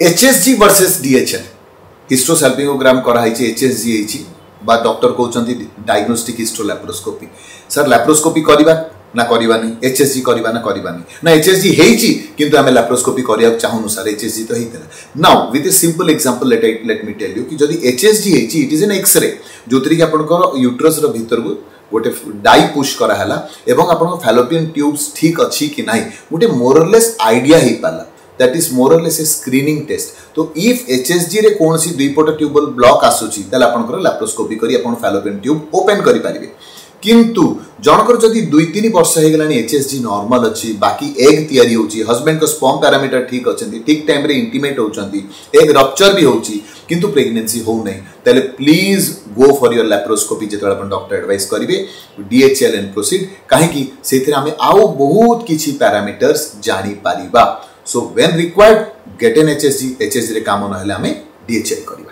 ଏଚ୍ଏସ୍ଜି versus DHL ହିଷ୍ଟୋସାଲ୍ପିଙ୍ଗୋଗ୍ରାମ୍ କରାହେଇଛି ଏଚ୍ଏସ୍ଜି ହେଇଛି ବା ଡକ୍ଟର କହୁଛନ୍ତି diagnostic histo laparoscopy sir laparoscopy କରିବା ନା କରିବାନି ଏଚ୍ଏସ୍ଜି କରିବା ନା କରିବାନି ନା ଏଚ୍ଏସ୍ଜି ହେଇଛି କିନ୍ତୁ ଆମେ ଲାପ୍ରୋସ୍କୋପି କରିବାକୁ ଚାହୁଁନୁ ସାର୍ ଏଚ୍ଏସ୍ଜି ତ ହେଇଥିଲା now with a simple example let let me tell you କି ଯଦି ଏଚ୍ଏସ୍ଜି ହେଇଛି ଇଟ୍ ଇଜ୍ ଏନ୍ ଏକ୍ସରେ ଯେଉଁଥିରେକି ଆପଣଙ୍କର ୟୁଟ୍ରସ୍ର ଭିତରକୁ ଗୋଟେ ଡାଇ ପୁష్ କରାହେଲା ଏବଂ ଆପଣଙ୍କ ଫାଲୋପିୟନ୍ ଟ୍ୟୁବ୍ସ ଠିକ୍ ଅଛି କି ନାହିଁ ଗୋଟେ ମୋରଲେସ୍ ଆଇଡ଼ିଆ ହେଇପାରିଲା that is moral a screening test तो इफ़ एच एच जी कौन सी दुईपट ट्यूबल ब्लक आसूल लाप्रोस्कोपी कर फालोपेन ट्यूब ओपेन करेंगे किंतु जनकर जदि दुई तीन वर्ष हो गलानी एच एच जी नर्माल अच्छी बाकी एग तैयारी होती स्पम पारामिटर ठीक अच्छा ठीक टाइम इंटीमेट होती एग रपचर भी होती प्रेगनेसी हो please go for your laparoscopy जो डक्टर एडवाइस करेंगे डीएचएल एंड प्रोसीड कहीं आम आउ बहुत किसी पारामिटर्स जापर So when required, get an HSG, HSG रे काम नहेले आमे DHL करियो